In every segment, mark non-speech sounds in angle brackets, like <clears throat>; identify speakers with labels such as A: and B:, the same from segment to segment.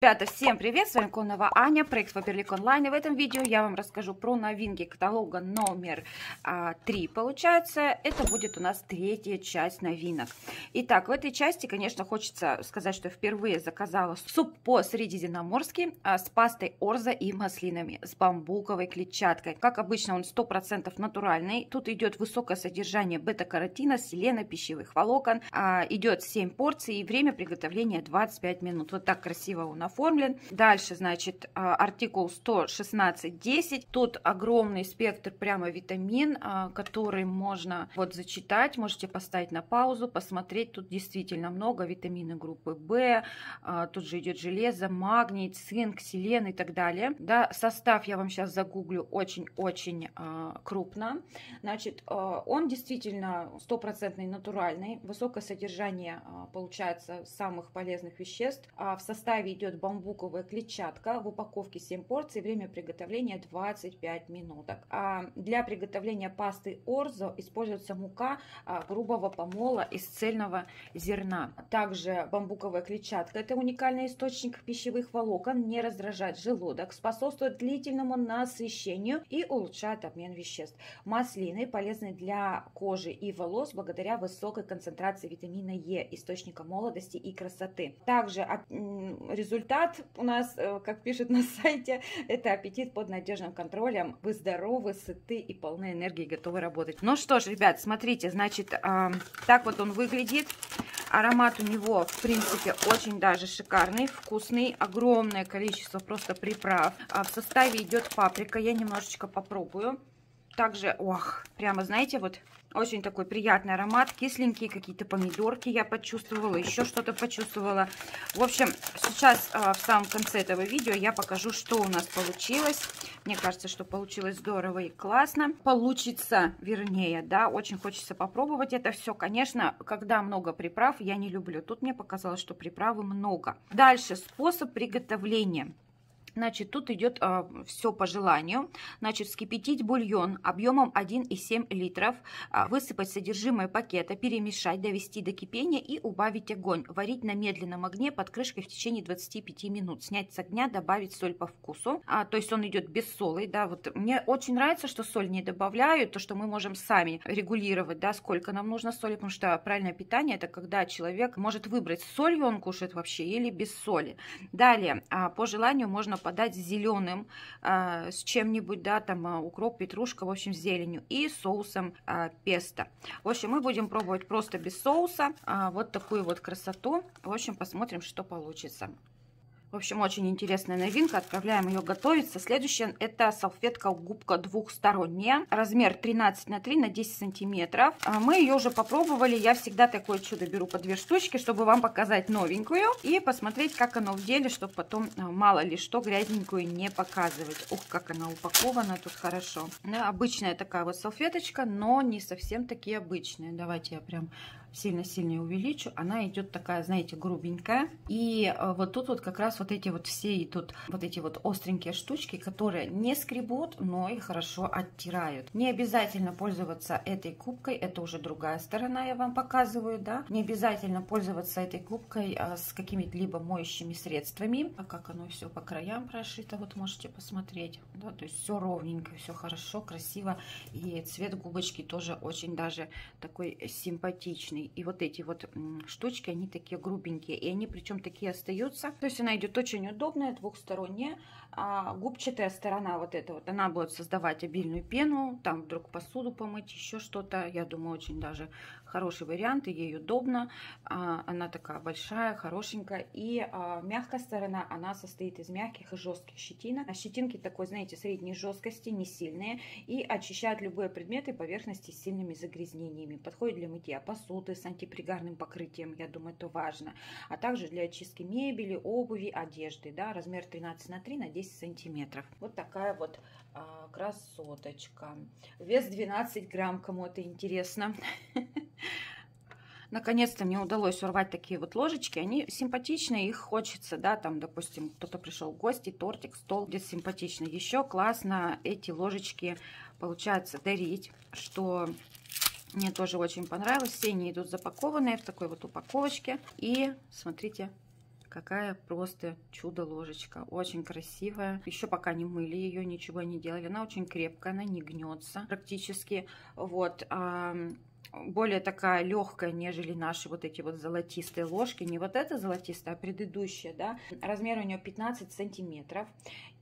A: Ребята, всем привет! С вами Конова Аня, проект Фаберлик Онлайн. И в этом видео я вам расскажу про новинки каталога номер а, 3, получается. Это будет у нас третья часть новинок. Итак, в этой части, конечно, хочется сказать, что впервые заказала суп по-средиземноморски а, с пастой орза и маслинами, с бамбуковой клетчаткой. Как обычно, он 100% натуральный. Тут идет высокое содержание бета-каротина, селена, пищевых волокон. А, идет 7 порций и время приготовления 25 минут. Вот так красиво у нас оформлен. Дальше, значит, а, артикул 116.10. Тут огромный спектр прямо витамин, а, который можно вот зачитать. Можете поставить на паузу, посмотреть. Тут действительно много витамины группы В. А, тут же идет железо, магний, цинк, селен и так далее. Да, состав я вам сейчас загуглю очень-очень крупно. Значит, он действительно стопроцентный натуральный. Высокое содержание получается самых полезных веществ. В составе идет бамбуковая клетчатка. В упаковке 7 порций. Время приготовления 25 минуток. А для приготовления пасты орзо используется мука а, грубого помола из цельного зерна. Также бамбуковая клетчатка. Это уникальный источник пищевых волокон, не раздражает желудок, способствует длительному насыщению и улучшает обмен веществ. Маслины полезны для кожи и волос благодаря высокой концентрации витамина Е, источника молодости и красоты. Также результат результат у нас, э, как пишут на сайте, <laughs> это аппетит под надежным контролем. Вы здоровы, сыты и полны энергии, готовы работать. Ну что ж, ребят, смотрите, значит, так вот он выглядит. Аромат у него, в принципе, очень даже шикарный, вкусный. Огромное количество просто приправ. А в составе идет паприка. Я немножечко попробую. Также, ох, прямо, знаете, вот очень такой приятный аромат, кисленькие какие-то помидорки я почувствовала, еще что-то почувствовала. В общем, сейчас а, в самом конце этого видео я покажу, что у нас получилось. Мне кажется, что получилось здорово и классно. Получится, вернее, да, очень хочется попробовать это все. Конечно, когда много приправ, я не люблю. Тут мне показалось, что приправы много. Дальше, способ приготовления. Значит, тут идет а, все по желанию. Значит, вскипятить бульон объемом 1,7 литров, а, высыпать содержимое пакета, перемешать, довести до кипения и убавить огонь. Варить на медленном огне под крышкой в течение 25 минут. Снять с огня, добавить соль по вкусу. А, то есть он идет без соли, да. Вот мне очень нравится, что соль не добавляют, то, что мы можем сами регулировать, да, сколько нам нужно соли, потому что правильное питание это когда человек может выбрать, солью он кушает вообще или без соли. Далее, а, по желанию можно подать зеленым э, с чем-нибудь, да, там а, укроп, петрушка, в общем, с зеленью и соусом э, песто. В общем, мы будем пробовать просто без соуса вот такую вот красоту. В общем, посмотрим, что получится. В общем, очень интересная новинка. Отправляем ее готовиться. Следующая это салфетка губка двухсторонняя. Размер 13 на 3 на 10 сантиметров. А мы ее уже попробовали. Я всегда такое чудо беру по две штучки, чтобы вам показать новенькую. И посмотреть, как оно в деле, чтобы потом а, мало ли что грязненькую не показывать. Ух, как она упакована тут хорошо. Обычная такая вот салфеточка, но не совсем такие обычные. Давайте я прям сильно-сильно увеличу, она идет такая, знаете, грубенькая. И э, вот тут вот как раз вот эти вот все идут вот эти вот остренькие штучки, которые не скребут, но и хорошо оттирают. Не обязательно пользоваться этой кубкой, это уже другая сторона, я вам показываю, да. Не обязательно пользоваться этой кубкой а, с какими-либо моющими средствами. А как оно все по краям прошито, вот можете посмотреть, да, то есть все ровненько, все хорошо, красиво. И цвет губочки тоже очень даже такой симпатичный прозрачный. И вот эти вот штучки, они такие грубенькие. И они причем такие остаются. То есть она идет очень удобная, двухсторонняя. А губчатая сторона вот эта вот, она будет создавать обильную пену. Там вдруг посуду помыть, еще что-то. Я думаю, очень даже хороший вариант. И ей удобно. А, она такая большая, хорошенькая. И а, мягкая сторона, она состоит из мягких и жестких щетинок. А щетинки такой, знаете, средней жесткости, не сильные. И очищают любые предметы поверхности с сильными загрязнениями. Подходит для мытья посуды с антипригарным покрытием, я думаю, это важно. А также для очистки мебели, обуви, одежды, да, размер 13 на 3 на 10 сантиметров. Вот такая вот а, красоточка. Вес 12 грамм, кому это интересно. <laughs> Наконец-то мне удалось урвать такие вот ложечки. Они симпатичные, их хочется, да, там, допустим, кто-то пришел в гости, тортик, стол, где симпатично. Еще классно эти ложечки, получается, дарить, что мне тоже очень понравилось. Все они идут запакованные в такой вот упаковочке. И смотрите, Какая просто чудо-ложечка. Очень красивая. Еще пока не мыли ее, ничего не делали. Она очень крепкая, она не гнется практически. Вот более такая легкая, нежели наши вот эти вот золотистые ложки. Не вот эта золотистая, а предыдущая, да. Размер у нее 15 сантиметров.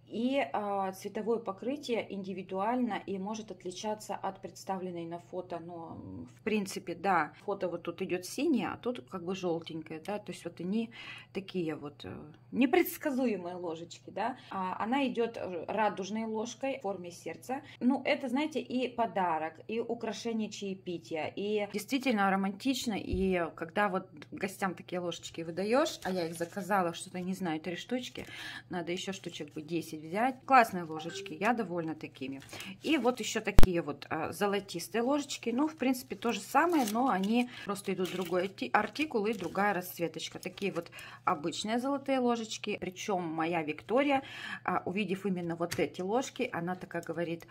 A: И э, цветовое покрытие индивидуально и может отличаться от представленной на фото. Но, в принципе, да, фото вот тут идет синее, а тут как бы желтенькое, да, то есть вот они такие вот э, непредсказуемые ложечки, да. А она идет радужной ложкой в форме сердца. Ну, это, знаете, и подарок, и украшение чаепития, и действительно романтично, и когда вот гостям такие ложечки выдаешь, а я их заказала, что-то не знаю, три штучки, надо еще штучек бы 10 10 взять. Классные ложечки, я довольна такими. И вот еще такие вот а, золотистые ложечки. Ну, в принципе, то же самое, но они просто идут другой артикул и другая расцветочка. Такие вот обычные золотые ложечки. Причем моя Виктория, а, увидев именно вот эти ложки, она такая говорит,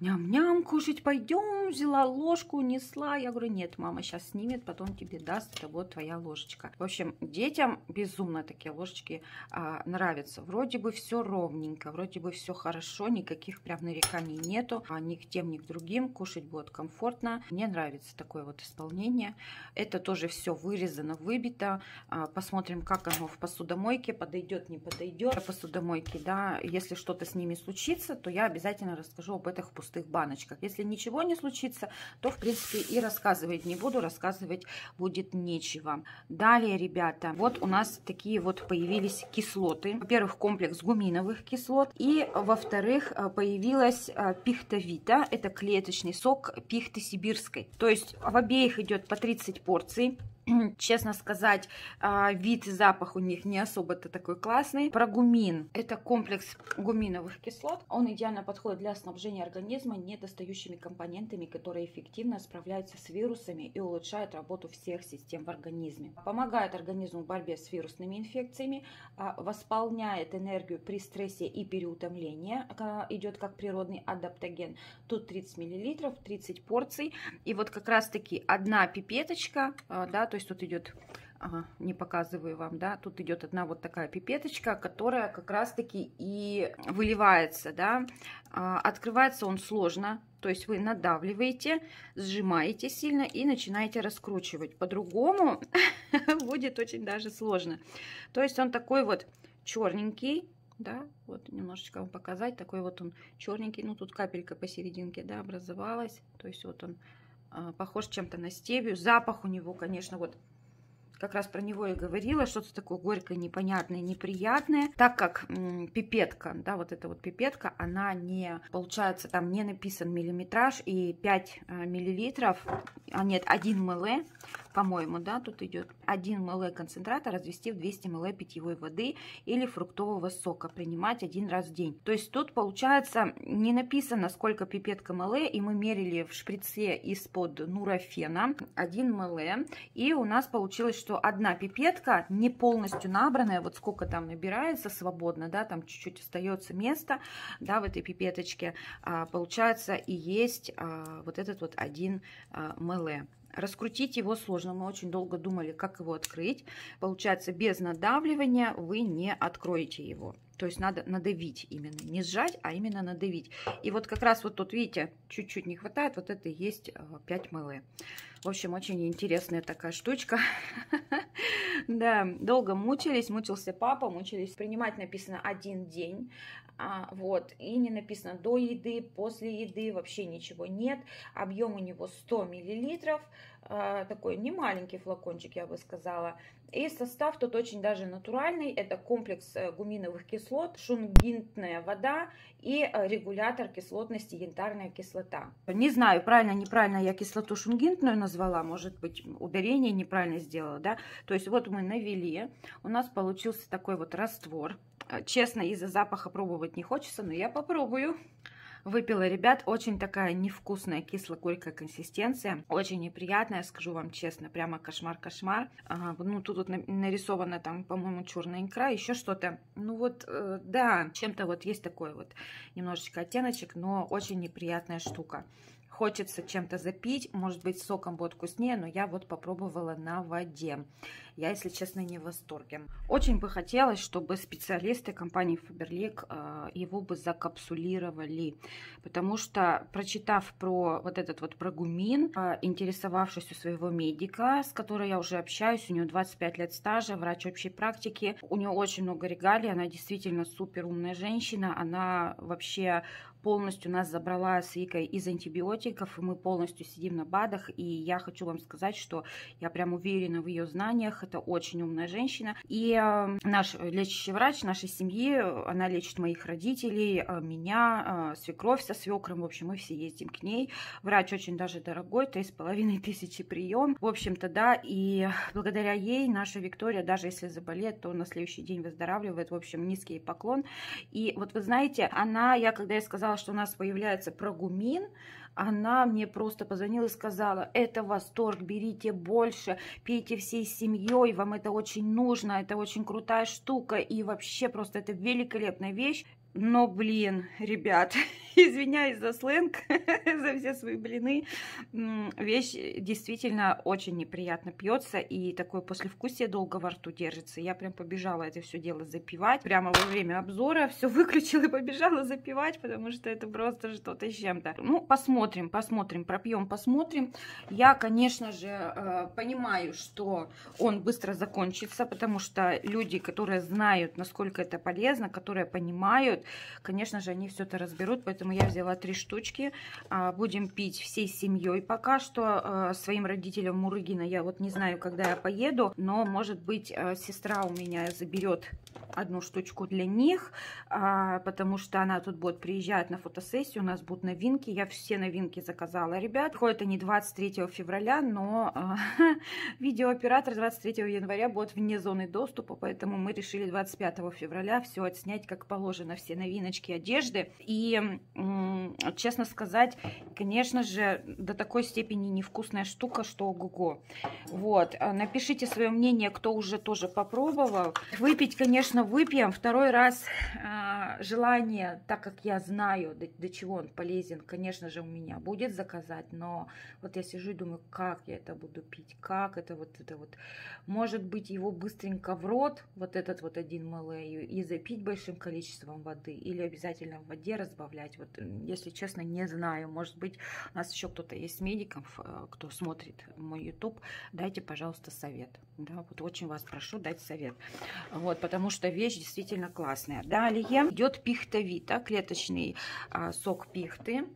A: ням-ням, кушать пойдем, взяла ложку, несла. Я говорю, нет, мама сейчас снимет, потом тебе даст, это вот твоя ложечка. В общем, детям безумно такие ложечки а, нравятся. Вроде бы все ровненько ровненько, вроде бы все хорошо, никаких прям нареканий нету, а ни к тем, ни к другим, кушать будет комфортно. Мне нравится такое вот исполнение. Это тоже все вырезано, выбито. А, посмотрим, как оно в посудомойке, подойдет, не подойдет. Посудомойки, да, если что-то с ними случится, то я обязательно расскажу об этих пустых баночках. Если ничего не случится, то, в принципе, и рассказывать не буду, рассказывать будет нечего. Далее, ребята, вот у нас такие вот появились кислоты. Во-первых, комплекс гуминовых кислот кислот. И, во-вторых, э, появилась э, пихтовита. Это клеточный сок пихты сибирской. То есть в обеих идет по 30 порций. <clears throat> Честно сказать, а, вид и запах у них не особо-то такой классный. Прогумин – это комплекс гуминовых кислот. Он идеально подходит для снабжения организма недостающими компонентами, которые эффективно справляются с вирусами и улучшают работу всех систем в организме. Помогает организму в борьбе с вирусными инфекциями, а, восполняет энергию при стрессе и переутомлении. Идет как природный адаптоген. Тут 30 мл, 30 порций. И вот как раз-таки одна пипеточка, а, да, то есть тут идет, ага, не показываю вам, да, тут идет одна вот такая пипеточка, которая как раз-таки и выливается, да. А, открывается он сложно, то есть вы надавливаете, сжимаете сильно и начинаете раскручивать. По-другому <laughs> будет очень даже сложно. То есть он такой вот черненький, да, вот немножечко вам показать, такой вот он черненький, ну тут капелька посерединке, да, образовалась, то есть вот он похож чем-то на стевию. Запах у него, конечно, вот как раз про него я говорила, что-то такое горькое, непонятное, неприятное, так как пипетка, да, вот эта вот пипетка, она не, получается, там не написан миллиметраж и 5 а, миллилитров, а нет, 1 мл, по-моему, да, тут идет 1 мл концентрата развести в 200 мл питьевой воды или фруктового сока, принимать один раз в день. То есть тут получается не написано, сколько пипетка мл, и мы мерили в шприце из-под нурофена 1 мл, и у нас получилось, что одна пипетка не полностью набранная, вот сколько там набирается свободно, да, там чуть-чуть остается место, да, в этой пипеточке, а, получается и есть а, вот этот вот 1 мл. Раскрутить его сложно. Мы очень долго думали, как его открыть. Получается, без надавливания вы не откроете его. То есть надо надавить именно. Не сжать, а именно надавить. И вот как раз вот тут, видите, чуть-чуть не хватает. Вот это и есть 5 э, мл. В общем, очень интересная такая штучка. <laughs> Да, долго мучились. Мучился папа, мучились. Принимать написано один день. А, вот, и не написано до еды, после еды, вообще ничего нет. Объем у него 100 миллилитров, такой не маленький флакончик, я бы сказала. И состав тут очень даже натуральный. Это комплекс э, гуминовых кислот, шунгинтная вода и э, регулятор кислотности янтарная кислота. Не знаю, правильно, неправильно я кислоту шунгинтную назвала, может быть, ударение неправильно сделала, да. То есть вот мы навели, у нас получился такой вот раствор. Э, честно, из-за запаха пробовать не хочется, но я попробую. Выпила, ребят, очень такая невкусная кисло-горькая консистенция. Очень неприятная, скажу вам честно. Прямо кошмар-кошмар. Ага, ну, тут вот нарисована там, по-моему, черная икра, еще что-то. Ну вот, э, да, чем-то вот есть такой вот немножечко оттеночек, но очень неприятная штука хочется чем-то запить, может быть, соком будет вкуснее, но я вот попробовала на воде. я, если честно, не в восторге. Очень бы хотелось, чтобы специалисты компании Faberlic э, его бы закапсулировали, потому что, прочитав про вот этот вот прогумин, э, интересовавшись у своего медика, с которой я уже общаюсь, у нее 25 лет стажа, врач общей практики, у нее очень много регалий, она действительно супер умная женщина, она вообще полностью нас забрала с Викой из антибиотиков, и мы полностью сидим на БАДах, и я хочу вам сказать, что я прям уверена в ее знаниях, это очень умная женщина, и э, наш лечащий врач нашей семьи, она лечит моих родителей, э, меня, э, свекровь со свекром, в общем, мы все ездим к ней, врач очень даже дорогой, три с половиной тысячи прием, в общем-то, да, и благодаря ей наша Виктория, даже если заболеет, то на следующий день выздоравливает, в общем, низкий поклон, и вот вы знаете, она, я когда я сказала, узнала, что у нас появляется прогумин, она мне просто позвонила и сказала, это восторг, берите больше, пейте всей семьей, вам это очень нужно, это очень крутая штука, и вообще просто это великолепная вещь. Но, блин, ребят, <laughs> извиняюсь за сленг, <laughs> за все свои блины. Вещь действительно очень неприятно пьется, и такое послевкусие долго во рту держится. Я прям побежала это все дело запивать. Прямо во время обзора все <laughs> выключила и побежала запивать, потому что это просто что-то с чем-то. Ну, посмотрим, посмотрим, пропьем, посмотрим. Я, конечно же, э, понимаю, что он быстро закончится, потому что люди, которые знают, насколько это полезно, которые понимают, конечно же, они все это разберут, поэтому я взяла три штучки. А, будем пить всей семьей пока что. А, своим родителям Мурыгина я вот не знаю, когда я поеду, но, может быть, а, сестра у меня заберет одну штучку для них, потому что она тут будет приезжать на фотосессию, у нас будут новинки. Я все новинки заказала, ребят. Ходит они 23 февраля, но <laughs> видеооператор 23 января будет вне зоны доступа, поэтому мы решили 25 февраля все отснять как положено, все все новиночки одежды. И, честно сказать, конечно же, до такой степени невкусная штука, что ого-го. Вот, а напишите свое мнение, кто уже тоже попробовал. Выпить, конечно, выпьем. Второй раз а, желание, так как я знаю, до, до чего он полезен, конечно же, у меня будет заказать. Но вот я сижу и думаю, как я это буду пить, как это вот это вот. Может быть, его быстренько в рот, вот этот вот один мл, и запить большим количеством воды воды или обязательно в воде разбавлять. Вот, если честно, не знаю. Может быть, у нас еще кто-то есть медиков, э, кто смотрит мой YouTube. Дайте, пожалуйста, совет. Да, вот очень вас прошу дать совет. Вот, потому что вещь действительно классная. Далее идет пихтовита, клеточный а, сок пихты.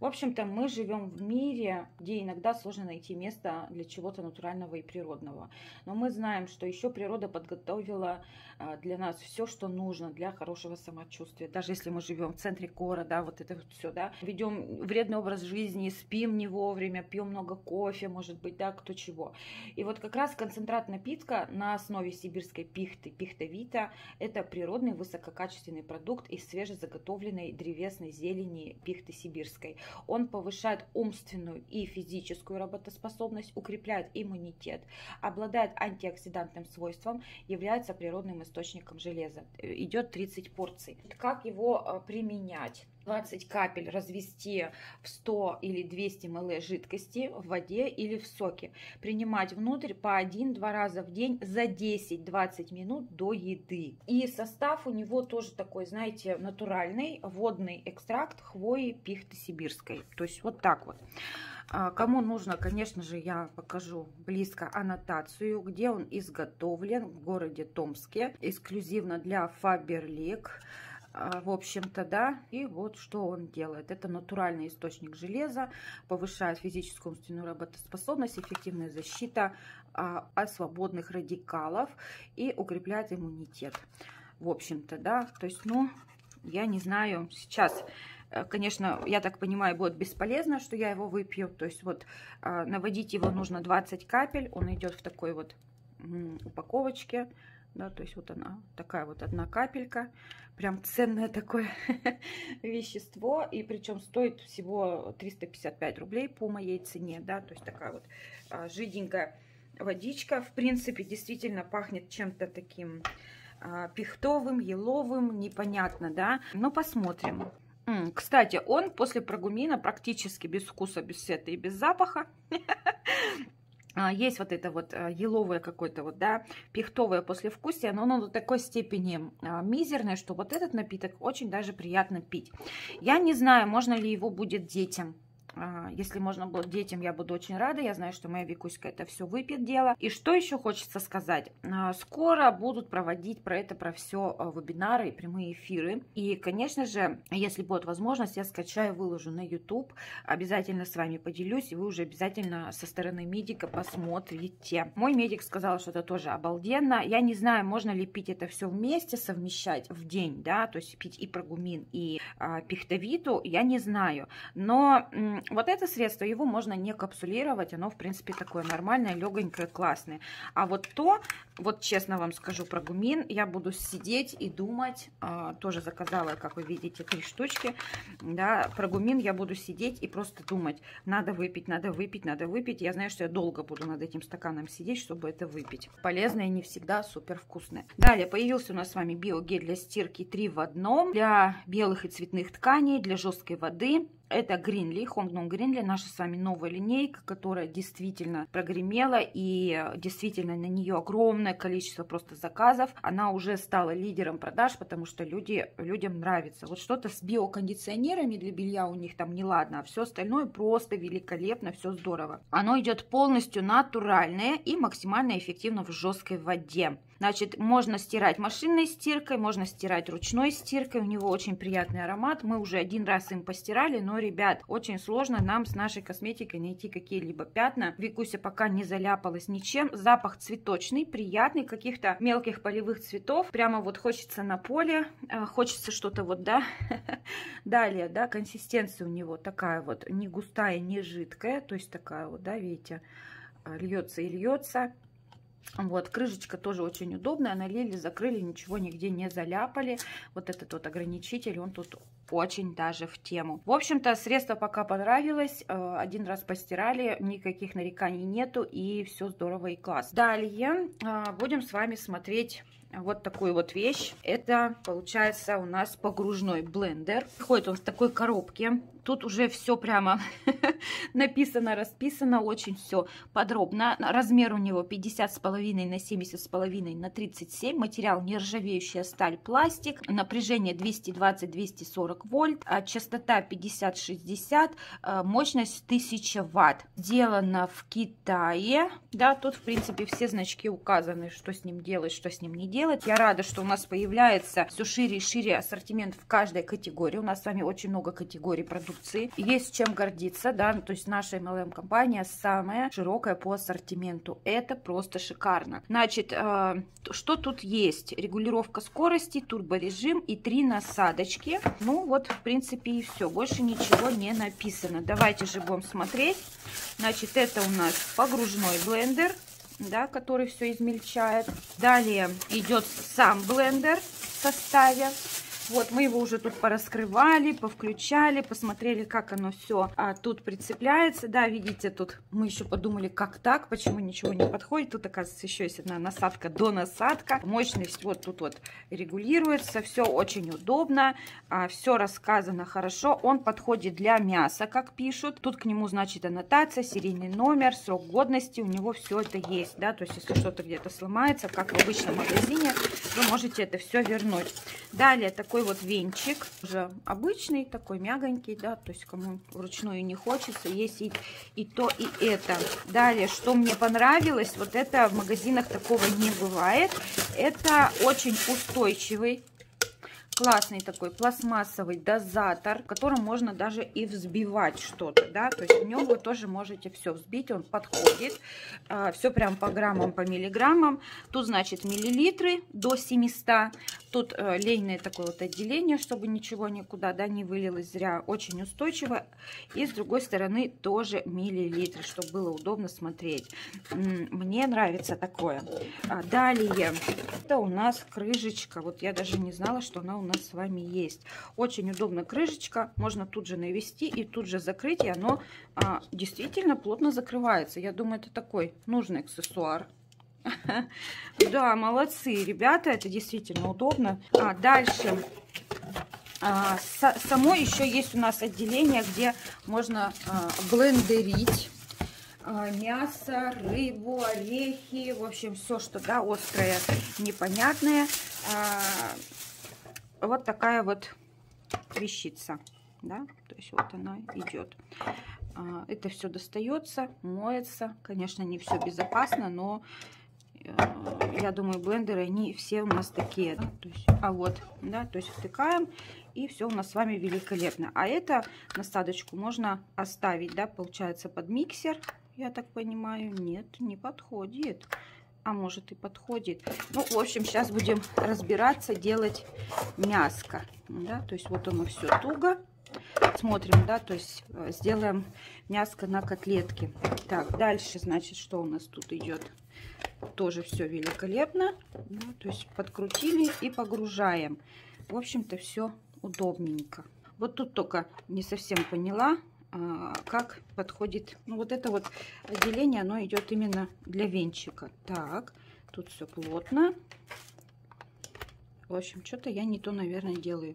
A: В общем-то, мы живем в мире, где иногда сложно найти место для чего-то натурального и природного. Но мы знаем, что еще природа подготовила а, для нас все, что нужно для хорошего самочувствия. Даже если мы живем в центре города, вот это вот все, да, ведем вредный образ жизни, спим не вовремя, пьем много кофе, может быть, да, кто чего. И вот как раз концентрат напитка на основе сибирской пихты, пихтовита, это природный высококачественный продукт из свежезаготовленной древесной зелени пихты сибирской. Он повышает умственную и физическую работоспособность, укрепляет иммунитет, обладает антиоксидантным свойством, является природным источником железа. Идет 30 порций. Как его э, применять? 20 капель развести в 100 или 200 мл жидкости в воде или в соке. Принимать внутрь по 1-2 раза в день за 10-20 минут до еды. И состав у него тоже такой, знаете, натуральный водный экстракт хвои пихты сибирской. То есть вот так вот. А, кому нужно, конечно же, я покажу близко аннотацию, где он изготовлен в городе Томске, эксклюзивно для Faberlic. А, в общем-то, да, и вот что он делает. Это натуральный источник железа, повышает физическую умственную работоспособность, эффективная защита а, от свободных радикалов и укрепляет иммунитет. В общем-то, да, то есть, ну, я не знаю, сейчас э, конечно, я так понимаю, будет бесполезно, что я его выпью. То есть вот а, наводить его нужно 20 капель. Он идет в такой вот упаковочке да, то есть вот она, такая вот одна капелька, прям ценное такое <laughs> вещество, и причем стоит всего 355 рублей по моей цене, да, то есть такая вот а, жиденькая водичка, в принципе, действительно пахнет чем-то таким а, пихтовым, еловым, непонятно, да, но посмотрим. Кстати, он после прогумина практически без вкуса, без цвета и без запаха. <laughs> а, есть вот это вот а, еловое какое-то вот, да, пихтовое послевкусие, но оно до такой степени а, мизерное, что вот этот напиток очень даже приятно пить. Я не знаю, можно ли его будет детям если можно было детям, я буду очень рада. Я знаю, что моя Викуська это все выпьет дело. И что еще хочется сказать? А, скоро будут проводить про это, про все а, вебинары и прямые эфиры. И, конечно же, если будет возможность, я скачаю, выложу на YouTube. Обязательно с вами поделюсь, и вы уже обязательно со стороны медика посмотрите. Мой медик сказал, что это тоже обалденно. Я не знаю, можно ли пить это все вместе, совмещать в день, да, то есть пить и прогумин, и а, пихтовиту, я не знаю. Но вот это средство, его можно не капсулировать, оно, в принципе, такое нормальное, легонькое, классное. А вот то, вот честно вам скажу про гумин, я буду сидеть и думать, а, тоже заказала, как вы видите, три штучки, да, про гумин я буду сидеть и просто думать, надо выпить, надо выпить, надо выпить. Я знаю, что я долго буду над этим стаканом сидеть, чтобы это выпить. Полезное не всегда супер вкусное. Далее появился у нас с вами биогель для стирки 3 в одном, для белых и цветных тканей, для жесткой воды, это Гринли, Хонгнон Гринли, наша с вами новая линейка, которая действительно прогремела и действительно на нее огромное количество просто заказов. Она уже стала лидером продаж, потому что люди, людям нравится. Вот что-то с биокондиционерами для белья у них там не ладно, а все остальное просто великолепно, все здорово. Оно идет полностью натуральное и максимально эффективно в жесткой воде. Значит, можно стирать машинной стиркой, можно стирать ручной стиркой. У него очень приятный аромат. Мы уже один раз им постирали, но, ребят, очень сложно нам с нашей косметикой найти какие-либо пятна. Викуся пока не заляпалась ничем. Запах цветочный, приятный, каких-то мелких полевых цветов. Прямо вот хочется на поле, э, хочется что-то вот, да. <laughs> Далее, да, консистенция у него такая вот, не густая, не жидкая. То есть такая вот, да, видите, э, льется и льется. Вот, крышечка тоже очень удобная, налили, закрыли, ничего нигде не заляпали. Вот этот вот ограничитель, он тут очень даже в тему. В общем-то, средство пока понравилось, э, один раз постирали, никаких нареканий нету и все здорово и класс. Далее э, будем с вами смотреть вот такую вот вещь. Это получается у нас погружной блендер. Приходит он в такой коробке. Тут уже все прямо <laughs> написано, расписано, очень все подробно. Размер у него 50,5 на 70,5 на 37. Материал нержавеющая сталь, пластик. Напряжение 220-240 вольт. А частота 50-60. А, мощность 1000 ватт. Сделано в Китае. Да, тут в принципе все значки указаны, что с ним делать, что с ним не делать. Я рада, что у нас появляется все шире и шире ассортимент в каждой категории. У нас с вами очень много категорий продукции. Есть чем гордиться, да, то есть наша MLM-компания самая широкая по ассортименту. Это просто шикарно. Значит, э, что тут есть? Регулировка скорости, турборежим и три насадочки. Ну вот, в принципе, и все. Больше ничего не написано. Давайте же будем смотреть. Значит, это у нас погружной блендер да, который все измельчает. Далее идет сам блендер в составе. Вот, мы его уже тут пораскрывали, повключали, посмотрели, как оно все а, тут прицепляется. Да, видите, тут мы еще подумали, как так, почему ничего не подходит. Тут, оказывается, еще есть одна насадка до насадка. Мощность вот тут вот регулируется, все очень удобно, а, все рассказано хорошо. Он подходит для мяса, как пишут. Тут к нему, значит, аннотация, серийный номер, срок годности, у него все это есть, да, то есть если что-то где-то сломается, как в обычном магазине, вы можете это все вернуть. Далее такой такой вот венчик, уже обычный, такой мягонький, да, то есть кому вручную не хочется, есть и, и то, и это. Далее, что мне понравилось, вот это в магазинах такого не бывает, это очень устойчивый классный такой пластмассовый дозатор, которым можно даже и взбивать что-то, да, то есть в нем вы тоже можете все взбить, он подходит, а, все прям по граммам, по миллиграммам. Тут, значит, миллилитры до 700, тут э, лейное такое вот отделение, чтобы ничего никуда, да, не вылилось зря, очень устойчиво. И с другой стороны тоже миллилитры, чтобы было удобно смотреть. Мне нравится такое. А, далее, это у нас крышечка, вот я даже не знала, что она у нас с вами есть. Очень удобно крышечка, можно тут же навести и тут же закрыть, и оно а, действительно плотно закрывается. Я думаю, это такой нужный аксессуар. <laughs> Да, молодцы, ребята, это действительно удобно. А, дальше. А, само еще есть у нас отделение, где можно а, блендерить а, мясо, рыбу, орехи, в общем, все, что, да, острое, непонятное. Вот такая вот вещица, да, то есть вот она идет. А, это все достается, моется, конечно, не все безопасно, но э, я думаю, блендеры, они все у нас такие. То есть, а вот, да, то есть втыкаем, и все у нас с вами великолепно. А это насадочку можно оставить, да, получается, под миксер, я так понимаю. Нет, не подходит. А может и подходит. Ну, в общем, сейчас будем разбираться, делать мяско. Да, то есть вот оно все туго. Смотрим, да, то есть э, сделаем мяско на котлетке. Так, дальше, значит, что у нас тут идет? Тоже все великолепно. Да, то есть подкрутили и погружаем. В общем-то, все удобненько. Вот тут только не совсем поняла, как подходит. Ну, вот это вот отделение, оно идет именно для венчика. Так, тут все плотно. В общем, что-то я не то, наверное, делаю.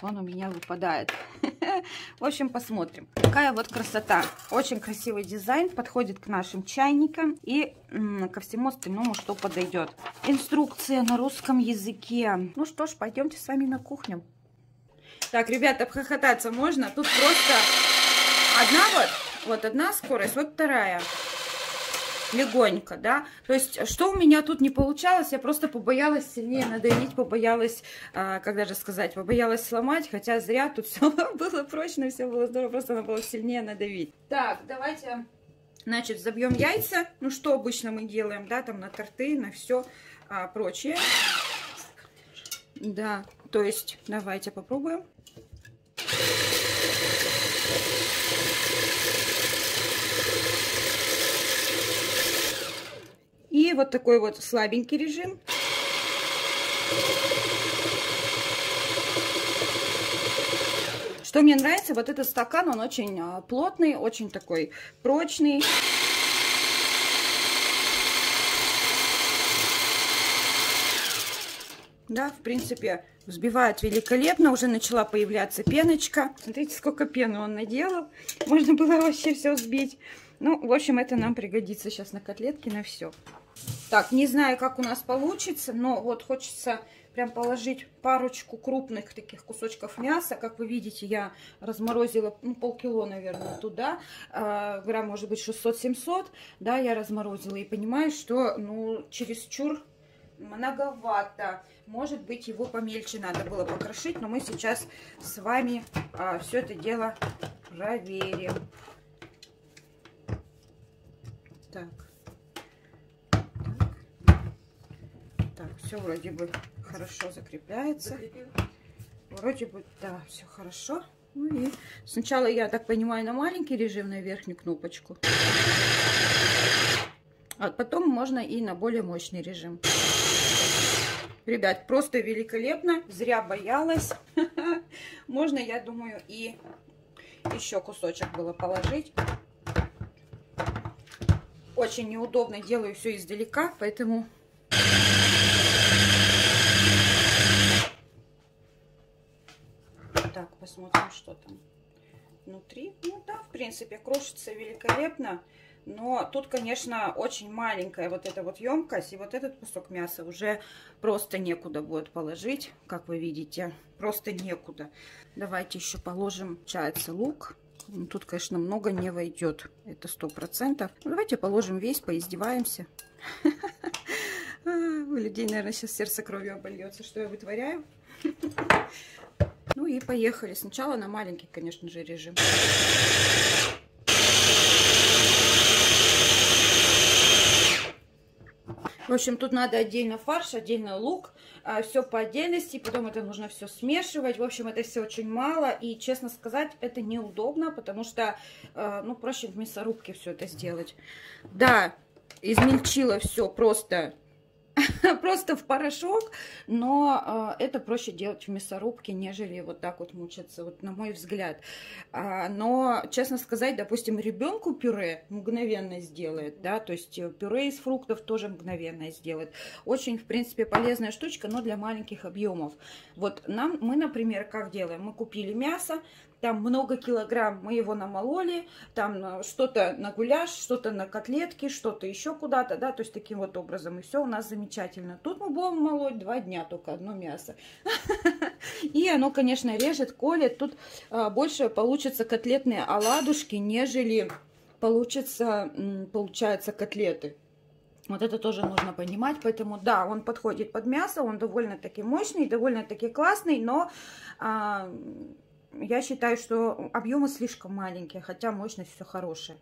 A: Он у меня выпадает. <laughs> В общем, посмотрим. Такая вот красота. Очень красивый дизайн. Подходит к нашим чайникам и ко всему остальному, что подойдет. Инструкция на русском языке. Ну что ж, пойдемте с вами на кухню. Так, ребята, обхохотаться можно. Тут просто одна вот, вот одна скорость, вот вторая. Легонько, да. То есть, что у меня тут не получалось, я просто побоялась сильнее надавить, побоялась, а, как даже сказать, побоялась сломать, хотя зря тут <laughs> все было прочно, все было здорово, просто надо было сильнее надавить. Так, давайте, значит, забьем яйца. Ну, что обычно мы делаем, да, там на торты, на все а, прочее. Да, то есть, давайте попробуем. И вот такой вот слабенький режим. Что мне нравится, вот этот стакан, он очень а, плотный, очень такой прочный. Да, в принципе, взбивает великолепно. Уже начала появляться пеночка. Смотрите, сколько пены он наделал. Можно было вообще все взбить. Ну, в общем, это нам пригодится сейчас на котлетке, на все. Так, не знаю, как у нас получится, но вот хочется прям положить парочку крупных таких кусочков мяса. Как вы видите, я разморозила ну, полкило, наверное, туда. Э, грамм, может быть, 600-700. Да, я разморозила и понимаю, что, ну, чересчур многовато. Может быть, его помельче надо было покрошить, но мы сейчас с вами а, все это дело проверим. Так. Так, все вроде бы хорошо закрепляется. Вроде бы, да, все хорошо. Ну и сначала, я так понимаю, на маленький режим, на верхнюю кнопочку. А потом можно и на более мощный режим. Ребят, просто великолепно. Зря боялась. <laughs> Можно, я думаю, и еще кусочек было положить. Очень неудобно делаю все издалека, поэтому... Так, посмотрим, что там внутри. Ну да, в принципе, крошится великолепно. Но тут, конечно, очень маленькая вот эта вот емкость. И вот этот кусок мяса уже просто некуда будет положить, как вы видите. Просто некуда. Давайте еще положим чается лук. Ну, тут, конечно, много не войдет. Это сто процентов. Ну, давайте положим весь, поиздеваемся. <laughs> У людей, наверное, сейчас сердце кровью обольется, что я вытворяю. <laughs> Ну и поехали. Сначала на маленький, конечно же, режим. В общем, тут надо отдельно фарш, отдельно лук, а, все по отдельности, потом это нужно все смешивать. В общем, это все очень мало, и, честно сказать, это неудобно, потому что, а, ну, проще в мясорубке все это сделать. Да, измельчила все просто <laughs> просто в порошок, но э, это проще делать в мясорубке, нежели вот так вот мучаться, вот на мой взгляд. А, но, честно сказать, допустим, ребенку пюре мгновенно сделает, да, то есть э, пюре из фруктов тоже мгновенно сделает. Очень, в принципе, полезная штучка, но для маленьких объемов. Вот нам, мы, например, как делаем? Мы купили мясо, там много килограмм мы его намололи, там э, что-то на гуляш, что-то на котлетки, что-то еще куда-то, да, то есть таким вот образом, и все у нас замечательно. Тут мы будем молоть два дня только одно мясо. <laughs> И оно, конечно, режет, колет, тут а, больше получится котлетные оладушки, нежели получится, получается котлеты. Вот это тоже нужно понимать. Поэтому, да, он подходит под мясо, он довольно-таки мощный, довольно-таки классный, но а, я считаю, что объемы слишком маленькие, хотя мощность все хорошая.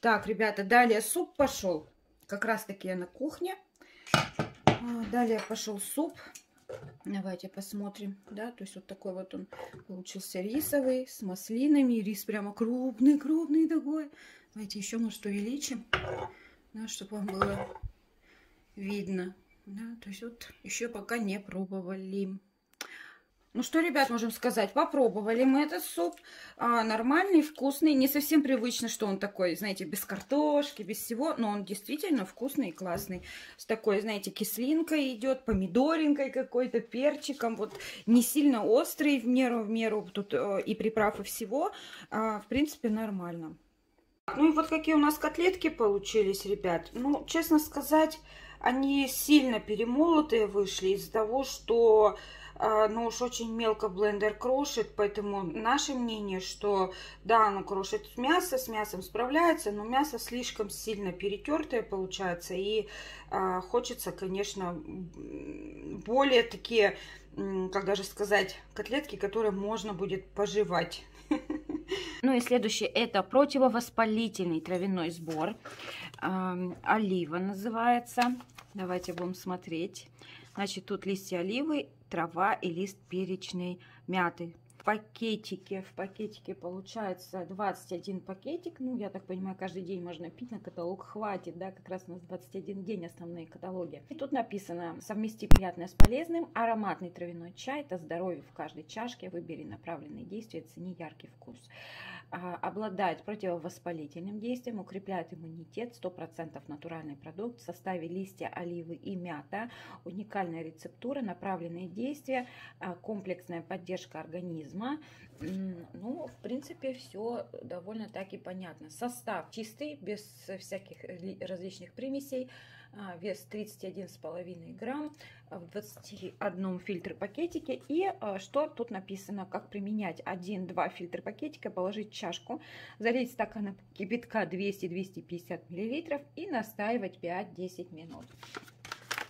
A: Так, ребята, далее суп пошел. Как раз таки я на кухне. А, далее пошел суп. Давайте посмотрим. Да, то есть вот такой вот он получился рисовый с маслинами. Рис прямо крупный, крупный такой. Давайте еще, может, увеличим, да, чтобы вам было видно. Да, то есть вот еще пока не пробовали. Ну что, ребят, можем сказать, попробовали мы этот суп. А, нормальный, вкусный, не совсем привычно, что он такой, знаете, без картошки, без всего, но он действительно вкусный и классный. С такой, знаете, кислинкой идет, помидоринкой какой-то, перчиком, вот не сильно острый в меру, в меру, тут э, и приправ и всего, а, в принципе, нормально. Ну и вот какие у нас котлетки получились, ребят. Ну, честно сказать, они сильно перемолотые вышли из-за того, что но уж очень мелко блендер крошит, поэтому наше мнение, что да, оно крошит мясо, с мясом справляется, но мясо слишком сильно перетертое получается, и э, хочется, конечно, более такие, как даже сказать, котлетки, которые можно будет пожевать. <laughs> Ну и следующий это противовоспалительный травяной сбор. Олива называется. Давайте будем смотреть. Значит, тут листья оливы, трава и лист перечной мяты. В пакетике, в пакетике получается 21 пакетик. Ну, я так понимаю, каждый день можно пить, на каталог хватит, да, как раз у нас 21 день основные каталоги. И тут написано, совмести приятное с полезным, ароматный травяной чай, это здоровье в каждой чашке, выбери направленные действия, цени яркий вкус. А, обладает противовоспалительным действием, укрепляет иммунитет, 100% натуральный продукт, в составе листья оливы и мята, уникальная рецептура, направленные действия, а, комплексная поддержка организма. Ну, в принципе, все довольно таки понятно. Состав чистый, без всяких различных примесей. А, вес 31,5 грамм в 21 фильтр пакетике. И а, что тут написано, как применять 1-2 фильтр пакетика, положить чашку, залить стакан кипятка 200-250 мл и настаивать 5-10 минут.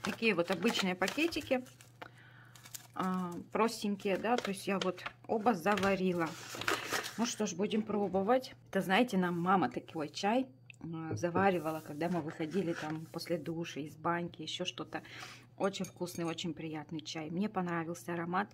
A: Такие вот обычные пакетики, а, простенькие, да, то есть я вот оба заварила. Ну что ж, будем пробовать. Это, знаете, нам мама такой чай заваривала, когда мы выходили там после души, из баньки, еще что-то. Очень вкусный, очень приятный чай. Мне понравился аромат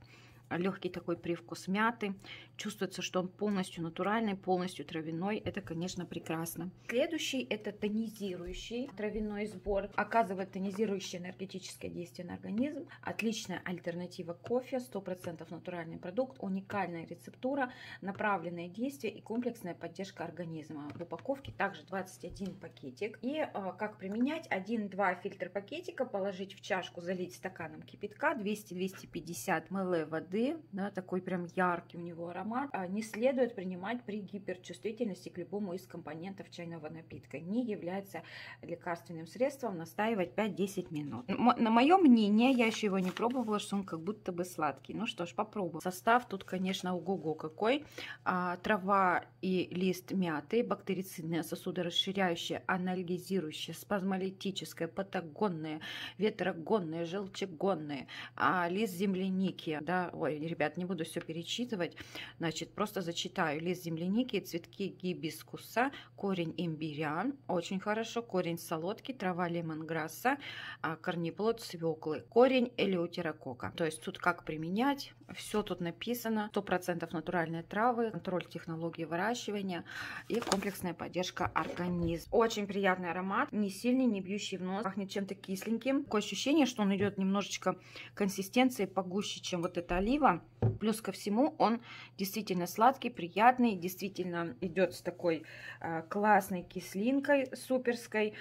A: легкий такой привкус мяты. Чувствуется, что он полностью натуральный, полностью травяной. Это, конечно, прекрасно. Следующий это тонизирующий травяной сбор. Оказывает тонизирующее энергетическое действие на организм. Отличная альтернатива кофе. 100% натуральный продукт. Уникальная рецептура, направленное действие и комплексная поддержка организма. В упаковке также 21 пакетик. И э, как применять? 1-2 фильтр пакетика положить в чашку, залить стаканом кипятка, 200-250 мл воды воды, да, такой прям яркий у него аромат, а не следует принимать при гиперчувствительности к любому из компонентов чайного напитка. Не является лекарственным средством, настаивать 5-10 минут. На мое мнение, я еще его не пробовала, что он как будто бы сладкий. Ну что ж, попробуем. Состав тут, конечно, ого-го какой. А, трава и лист мяты, бактерицидное, сосудорасширяющее, анальгизирующее, спазмолитическое, патагонное, ветрогонное, желчегонное, а, лист земляники, да, ой, Ой, ребят, не буду все перечитывать. Значит, просто зачитаю. Лист земляники, цветки гибискуса, корень имбиря, очень хорошо, корень солодки, трава лемонграсса, а, корнеплод свеклы, корень элеутерокока. То есть тут как применять, все тут написано. 100% натуральные травы, контроль технологии выращивания и комплексная поддержка организма. Очень приятный аромат, не сильный, не бьющий в нос, пахнет чем-то кисленьким. Такое ощущение, что он идет немножечко консистенции погуще, чем вот эта олива. Плюс ко всему он действительно сладкий, приятный, действительно идет с такой э, классной кислинкой, суперской.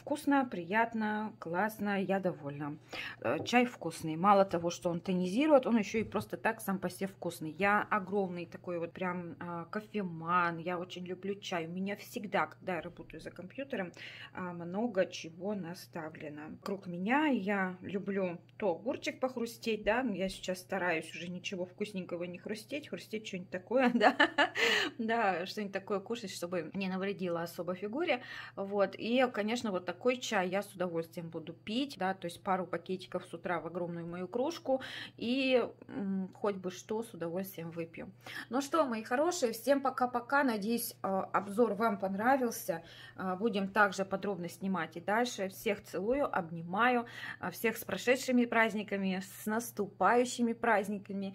A: Вкусно, приятно, классно, я довольна. Э, чай вкусный. Мало того, что он тонизирует, он еще и просто так сам по себе вкусный. Я огромный такой вот прям э, кофеман, я очень люблю чай. У меня всегда, когда я работаю за компьютером, э, много чего наставлено. Вокруг меня я люблю то огурчик похрустеть, да, я сейчас стараюсь уже ничего вкусненького не хрустеть, хрустеть что-нибудь такое, <laughs> да, да, что-нибудь такое кушать, чтобы не навредило особо фигуре, вот, и, конечно, вот такой чай я с удовольствием буду пить, да, то есть пару пакетиков с утра в огромную мою кружку, и хоть бы что с удовольствием выпью. Ну что, мои хорошие, всем пока-пока, надеюсь, а, обзор вам понравился, а, будем также подробно снимать и дальше, всех целую, обнимаю, а, всех с прошедшими праздниками, с наступающими праздниками,